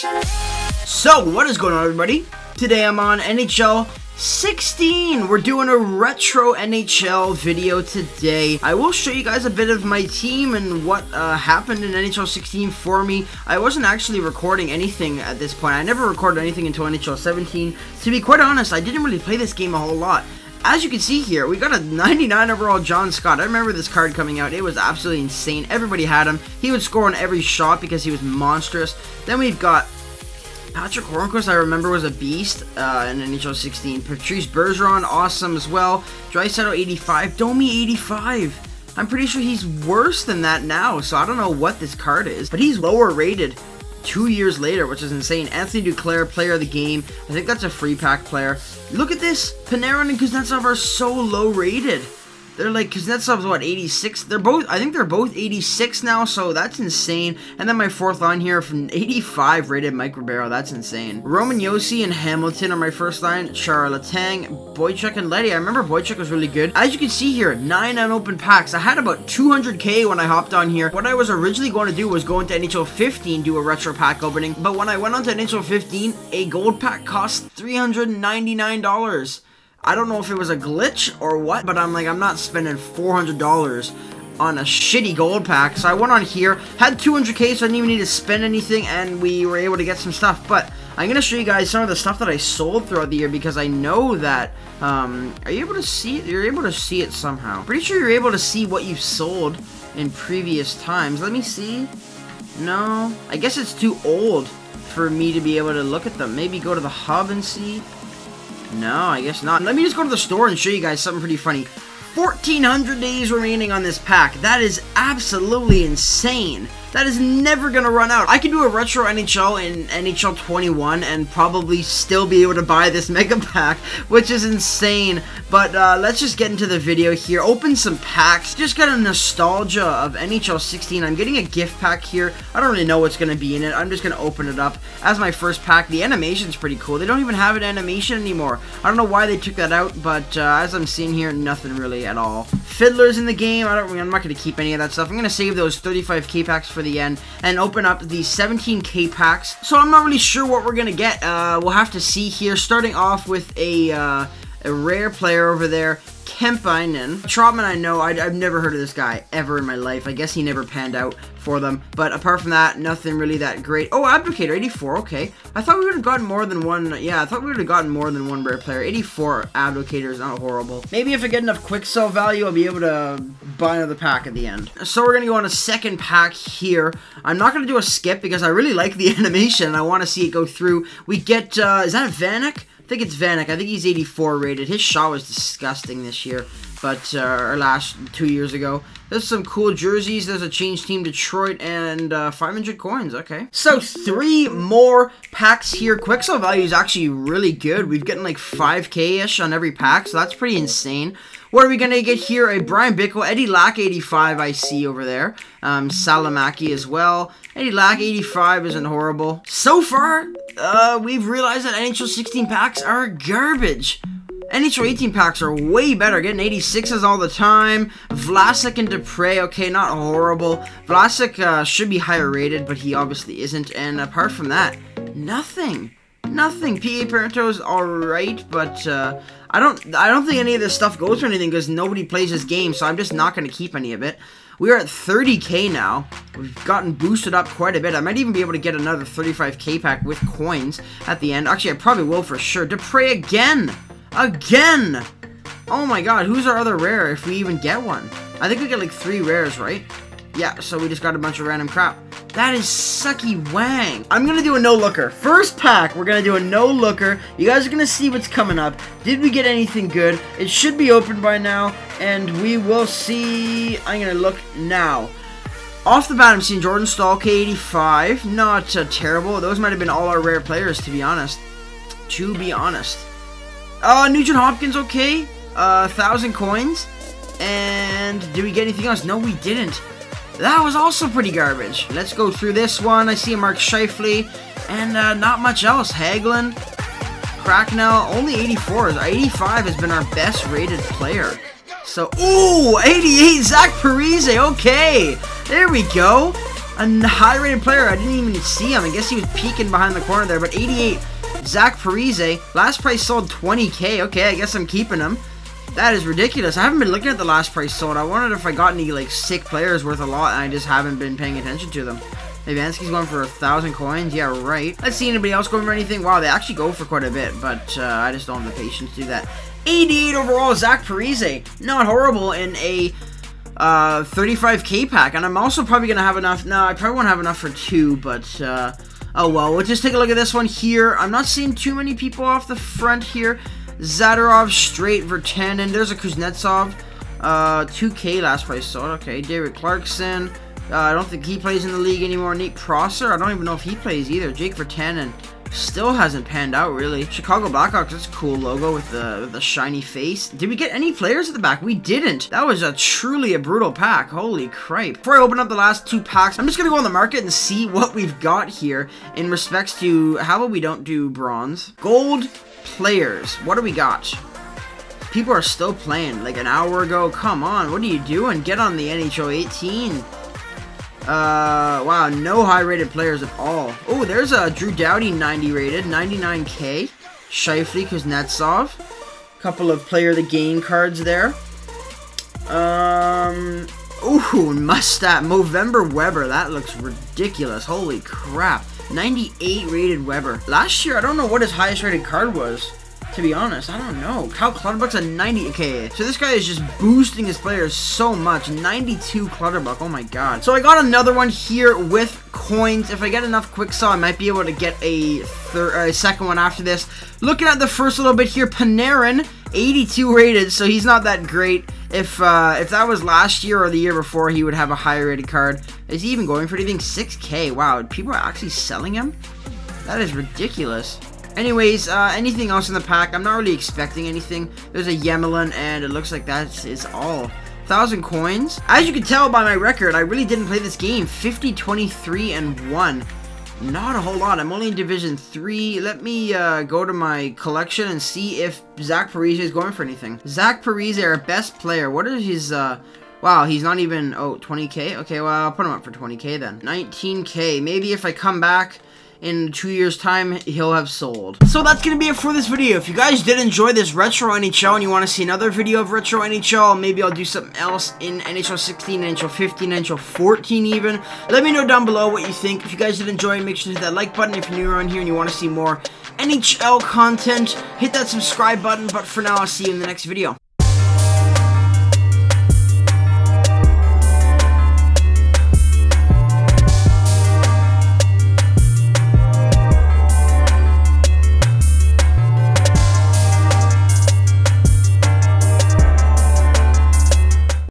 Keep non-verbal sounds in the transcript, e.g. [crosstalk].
So, what is going on everybody? Today I'm on NHL 16. We're doing a retro NHL video today. I will show you guys a bit of my team and what uh, happened in NHL 16 for me. I wasn't actually recording anything at this point. I never recorded anything until NHL 17. To be quite honest, I didn't really play this game a whole lot as you can see here, we got a 99 overall John Scott. I remember this card coming out. It was absolutely insane. Everybody had him. He would score on every shot because he was monstrous. Then we've got Patrick Hornqvist, I remember, was a beast uh, in NHL 16. Patrice Bergeron, awesome as well. Draisaitl, 85. Domi, 85. I'm pretty sure he's worse than that now, so I don't know what this card is. But he's lower rated two years later, which is insane. Anthony Duclair, player of the game. I think that's a free pack player. Look at this. Panarin and Kuznetsov are so low rated. They're like, because Kuznetsov's what, 86? They're both, I think they're both 86 now, so that's insane. And then my fourth line here from 85 rated Mike Ribeiro, that's insane. Roman Josi and Hamilton are my first line. Charlotte Tang, Boychuk, and Letty. I remember Boychuk was really good. As you can see here, 9 unopened packs. I had about 200k when I hopped on here. What I was originally going to do was go into NHL 15, do a retro pack opening. But when I went onto NHL 15, a gold pack cost $399. I don't know if it was a glitch or what, but I'm like, I'm not spending $400 on a shitty gold pack. So I went on here, had 200k, so I didn't even need to spend anything, and we were able to get some stuff. But I'm going to show you guys some of the stuff that I sold throughout the year because I know that, um, are you able to see it? You're able to see it somehow. Pretty sure you're able to see what you've sold in previous times. Let me see. No, I guess it's too old for me to be able to look at them. Maybe go to the hub and see. No, I guess not. Let me just go to the store and show you guys something pretty funny. 1,400 days remaining on this pack. That is absolutely insane. That is never going to run out. I can do a retro NHL in NHL 21 and probably still be able to buy this [laughs] mega pack, which is insane. But uh, let's just get into the video here. Open some packs. Just got a nostalgia of NHL 16. I'm getting a gift pack here. I don't really know what's going to be in it. I'm just going to open it up as my first pack. The animation's pretty cool. They don't even have an animation anymore. I don't know why they took that out, but uh, as I'm seeing here, nothing really at all. Fiddlers in the game. I don't. I'm not going to keep any of that stuff. I'm going to save those 35k packs for the end and open up the 17k packs. So I'm not really sure what we're gonna get. Uh, we'll have to see here. Starting off with a uh, a rare player over there. Kemppainen. Trotman, I know. I, have never heard of this guy ever in my life. I guess he never panned out for them. But apart from that, nothing really that great. Oh, Abdelkader, 84. Okay. I thought we would have gotten more than one. Yeah, I thought we would have gotten more than one rare player. 84 Abdelkader is not horrible. Maybe if I get enough quick sell value, I'll be able to buy another pack at the end. So we're going to go on a second pack here. I'm not going to do a skip because I really like the [laughs] animation. I want to see it go through. We get, uh, is that a Vanek? Think it's Vanek. I think he's 84 rated. His shot was disgusting this year, but uh, or last two years ago. There's some cool jerseys. There's a change team Detroit and uh, 500 coins. Okay. So three more packs here. Quicksell value is actually really good. We've gotten like 5k-ish on every pack, so that's pretty insane. What are we going to get here? A Bryan Bickell, Eddie Lack 85 I see over there. Um, Salomaki as well. Eddie Lack 85 isn't horrible. So far, uh, we've realized that NHL 16 packs are garbage. NHL 18 packs are way better, getting 86s all the time. Vlasic and Dupre, okay, not horrible. Vlasic uh, should be higher rated, but he obviously isn't. And apart from that, nothing. Nothing. PA Parenteau's alright, but uh, I don't I don't think any of this stuff goes for anything because nobody plays this game, so I'm just not going to keep any of it. We are at 30k now. We've gotten boosted up quite a bit. I might even be able to get another 35k pack with coins at the end. Actually, I probably will for sure. Dupre again! Again! Oh my god, who's our other rare if we even get one? I think we get like three rares, right? Yeah, so we just got a bunch of random crap. That is sucky wang. I'm gonna do a no-looker. First pack, we're gonna do a no-looker. You guys are gonna see what's coming up. Did we get anything good? It should be open by now, and we will see. I'm gonna look now. Off the bat, I'm seeing Jordan Staal, K85. Not uh, terrible. Those might have been all our rare players, to be honest. To be honest. Uh, Nugent Hopkins, okay. Uh, thousand coins. And did we get anything else? No, we didn't. That was also pretty garbage. Let's go through this one. I see Mark Scheifele, and uh, not much else. Hagelin, Cracknell, only 84. 85 has been our best rated player. So, ooh, 88, Zach Parise, okay. There we go. A high-rated player. I didn't even see him. I guess he was peeking behind the corner there. But 88, Zach Parise. Last price sold 20k. Okay, I guess I'm keeping him. That is ridiculous. I haven't been looking at the last price sold. I wondered if I got any like sick players worth a lot and I just haven't been paying attention to them. Ivansky's going for a thousand coins. Yeah, right. Let's see anybody else going for anything. Wow, they actually go for quite a bit, but uh, I just don't have the patience to do that. 88 overall, Zach Parise. Not horrible in a uh, 35k pack. And I'm also probably going to have enough. No, I probably won't have enough for two, but uh, oh well. We'll just take a look at this one here. I'm not seeing too many people off the front here. Zadorov, Strait, Virtanen. There's a Kuznetsov. Uh, 2k last price sold. Okay, David Clarkson. Uh, I don't think he plays in the league anymore. Nate Prosser, I don't even know if he plays either. Jake Virtanen still hasn't panned out, really. Chicago Blackhawks, that's a cool logo with the, with the shiny face. Did we get any players at the back? We didn't. That was a truly a brutal pack. Holy cripe. Before I open up the last two packs, I'm just to go on the market and see what we've got here in respects to how about we don't do bronze. Gold players. What do we got? People are still playing. Like an hour ago. Come on. What are you doing? Get on the NHL 18. Uh, wow, no high rated players at all. Oh, there's a Drew Doughty 90 rated, 99k. Scheifele, Kuznetsov. Couple of player the game cards there. Um, ooh, Mustat, Movember Weber. That looks ridiculous. Holy crap. 98 rated Weber. Last year, I don't know what his highest rated card was to be honest. I don't know. Cal Clutterbuck's a 90. Okay, so this guy is just boosting his players so much. 92 Clutterbuck. Oh my god. So I got another one here with coins. If I get enough quick saw, I might be able to get a, a second one after this. Looking at the first little bit here, Panarin, 82 rated, so he's not that great. If uh, if that was last year or the year before, he would have a higher rated card. Is he even going for anything? 6k. Wow, people are actually selling him? That is ridiculous. Anyways, uh, anything else in the pack? I'm not really expecting anything. There's a Yemelin, and it looks like that is all. 1,000 coins. As you can tell by my record, I really didn't play this game. 50, 23, and 1. Not a whole lot. I'm only in Division 3. Let me uh, go to my collection and see if Zach Parise is going for anything. Zach Parise, our best player. What is his... Uh, wow, he's not even... Oh, 20k? Okay, well, I'll put him up for 20k then. 19k. Maybe if I come back in two years time he'll have sold. So that's gonna be it for this video. If you guys did enjoy this retro NHL and you want to see another video of retro NHL, maybe I'll do something else in NHL 16, NHL 15, NHL 14 even. Let me know down below what you think. If you guys did enjoy, make sure to hit that like button. If you're new around here and you want to see more NHL content, hit that subscribe button. But for now, I'll see you in the next video.